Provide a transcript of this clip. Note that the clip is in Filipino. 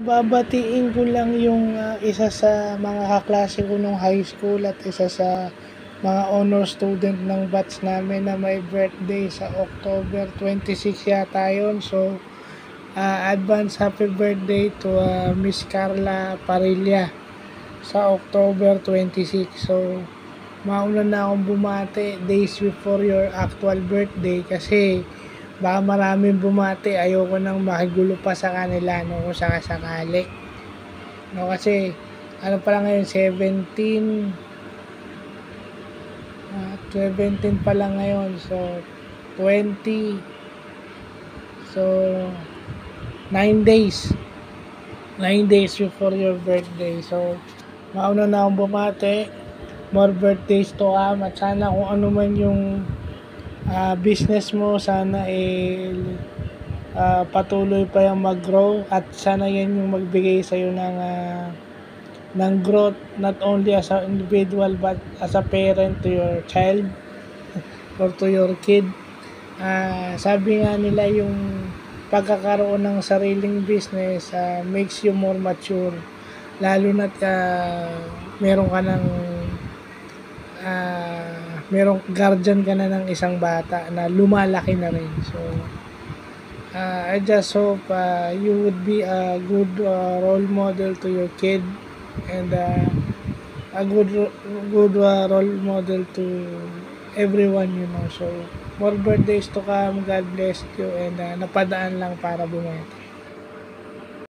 Babatiin ko lang yung ah, isa sa mga kaklase ko nung high school at isa sa mga honor student ng batch namin na may birthday sa October 26 yata yun. So, ah, advance happy birthday to ah, Miss Carla Parilla sa October 26. So, mauna na akong bumati days before your actual birthday kasi baka maraming bumati. Ayoko nang makigulo pa sa kanila no kung sakasakali. No kasi ano pa lang ngayon 17 ah, 17 pa lang ngayon. So 20 so 9 days. 9 days before your birthday. So mauna na akong bumati. More birthdays to come. At sana kung ano man yung ah, business mo sana eh ah, patuloy pa yung mag-grow at sana yan yung magbigay sa iyo ng ah, ng growth not only as an individual but as a parent to your child or to your kid. Ah, sabi nga nila yung pagkakaroon ng sariling business ah, makes you more mature lalo na meron ka ng ah, merong guardian ka na ng isang bata na lumalaki na rin. So, ah, I just hope ah, you would be a good ah, role model to your kid and ah, a good good ah, role model to everyone you know. So, more birthdays to come. God bless you and ah, napadaan lang para bumati.